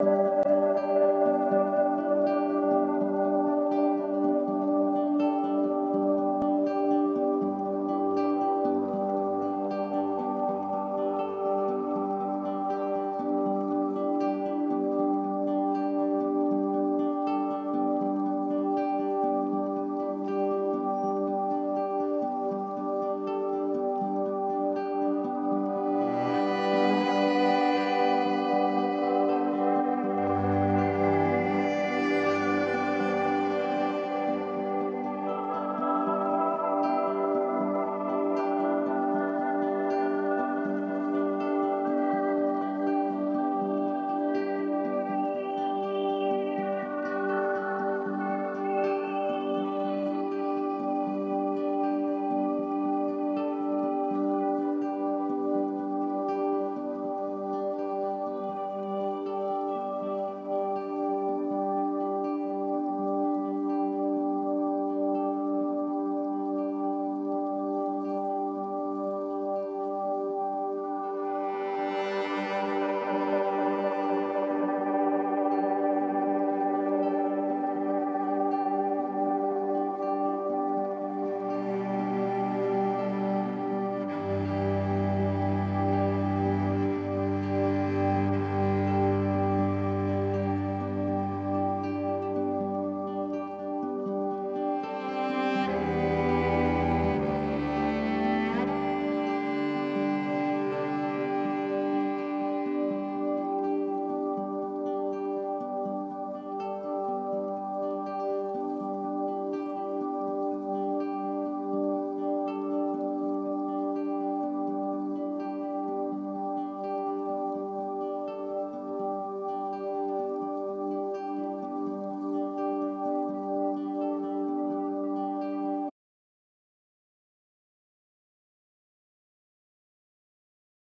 you